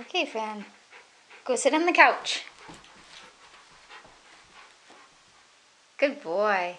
Okay, Fan. Go sit on the couch. Good boy.